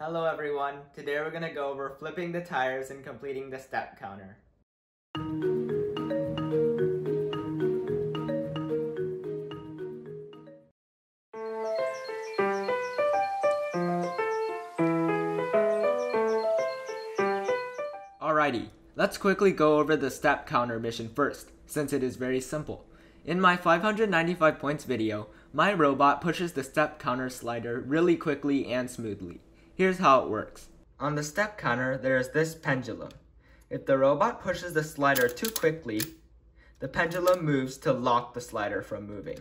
Hello everyone, today we're gonna go over flipping the tires and completing the step counter. Alrighty, let's quickly go over the step counter mission first, since it is very simple. In my 595 points video, my robot pushes the step counter slider really quickly and smoothly. Here's how it works. On the step counter, there is this pendulum. If the robot pushes the slider too quickly, the pendulum moves to lock the slider from moving.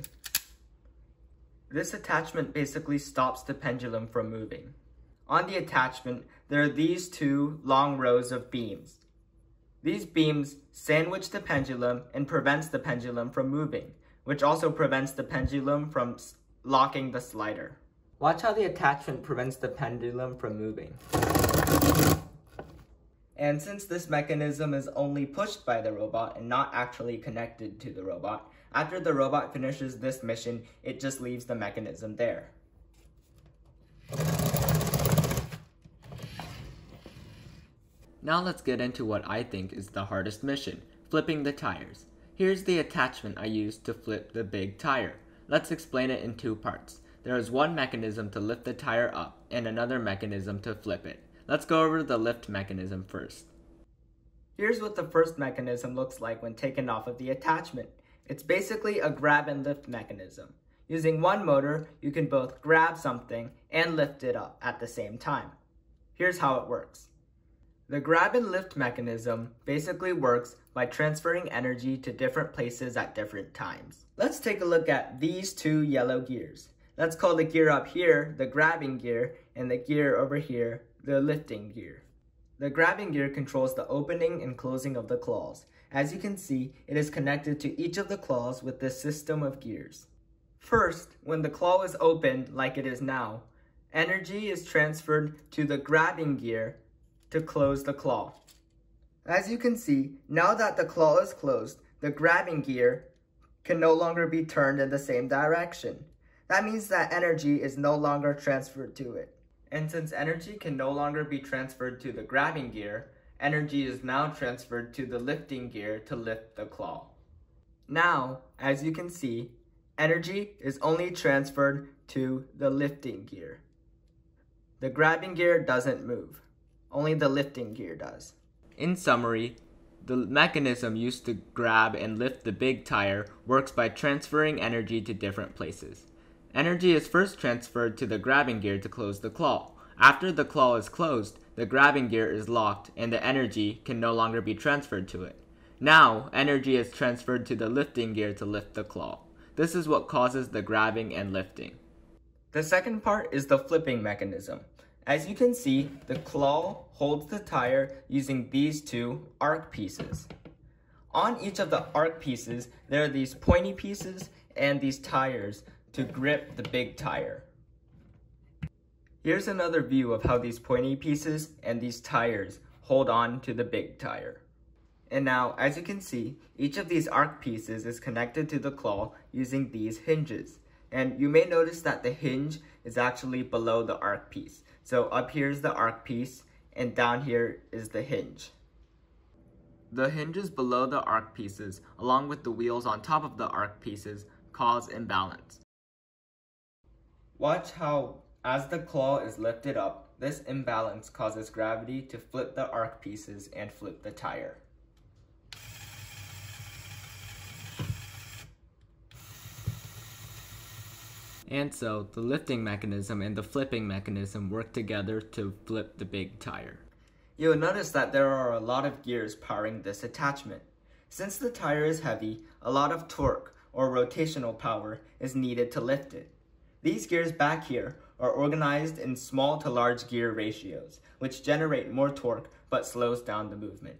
This attachment basically stops the pendulum from moving. On the attachment, there are these two long rows of beams. These beams sandwich the pendulum and prevents the pendulum from moving, which also prevents the pendulum from locking the slider. Watch how the attachment prevents the pendulum from moving. And since this mechanism is only pushed by the robot and not actually connected to the robot, after the robot finishes this mission, it just leaves the mechanism there. Now let's get into what I think is the hardest mission, flipping the tires. Here's the attachment I used to flip the big tire. Let's explain it in two parts. There is one mechanism to lift the tire up and another mechanism to flip it. Let's go over the lift mechanism first. Here's what the first mechanism looks like when taken off of the attachment. It's basically a grab and lift mechanism. Using one motor, you can both grab something and lift it up at the same time. Here's how it works. The grab and lift mechanism basically works by transferring energy to different places at different times. Let's take a look at these two yellow gears. Let's call the gear up here the grabbing gear and the gear over here the lifting gear. The grabbing gear controls the opening and closing of the claws. As you can see, it is connected to each of the claws with this system of gears. First, when the claw is opened like it is now, energy is transferred to the grabbing gear to close the claw. As you can see, now that the claw is closed, the grabbing gear can no longer be turned in the same direction. That means that energy is no longer transferred to it. And since energy can no longer be transferred to the grabbing gear, energy is now transferred to the lifting gear to lift the claw. Now, as you can see, energy is only transferred to the lifting gear. The grabbing gear doesn't move, only the lifting gear does. In summary, the mechanism used to grab and lift the big tire works by transferring energy to different places. Energy is first transferred to the grabbing gear to close the claw. After the claw is closed, the grabbing gear is locked and the energy can no longer be transferred to it. Now, energy is transferred to the lifting gear to lift the claw. This is what causes the grabbing and lifting. The second part is the flipping mechanism. As you can see, the claw holds the tire using these two arc pieces. On each of the arc pieces, there are these pointy pieces and these tires to grip the big tire. Here's another view of how these pointy pieces and these tires hold on to the big tire. And now, as you can see, each of these arc pieces is connected to the claw using these hinges. And you may notice that the hinge is actually below the arc piece. So up here is the arc piece, and down here is the hinge. The hinges below the arc pieces, along with the wheels on top of the arc pieces, cause imbalance. Watch how, as the claw is lifted up, this imbalance causes gravity to flip the arc pieces and flip the tire. And so, the lifting mechanism and the flipping mechanism work together to flip the big tire. You'll notice that there are a lot of gears powering this attachment. Since the tire is heavy, a lot of torque, or rotational power, is needed to lift it. These gears back here are organized in small to large gear ratios, which generate more torque but slows down the movement.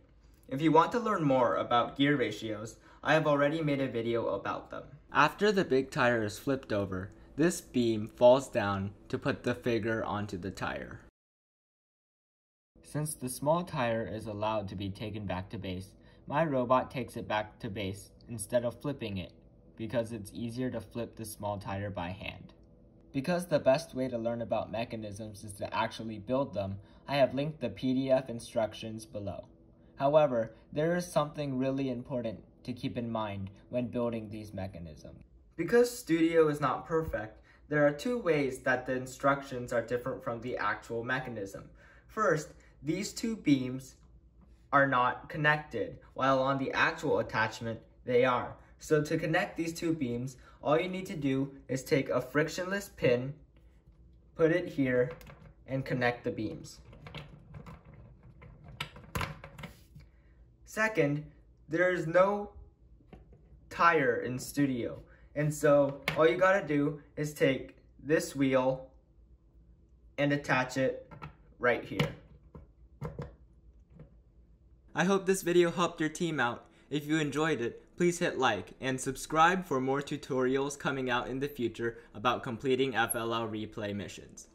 If you want to learn more about gear ratios, I have already made a video about them. After the big tire is flipped over, this beam falls down to put the figure onto the tire. Since the small tire is allowed to be taken back to base, my robot takes it back to base instead of flipping it, because it's easier to flip the small tire by hand. Because the best way to learn about mechanisms is to actually build them, I have linked the PDF instructions below. However, there is something really important to keep in mind when building these mechanisms. Because Studio is not perfect, there are two ways that the instructions are different from the actual mechanism. First, these two beams are not connected, while on the actual attachment, they are. So to connect these two beams, all you need to do is take a frictionless pin, put it here, and connect the beams. Second, there is no tire in Studio. And so all you gotta do is take this wheel and attach it right here. I hope this video helped your team out. If you enjoyed it, please hit like and subscribe for more tutorials coming out in the future about completing FLL replay missions.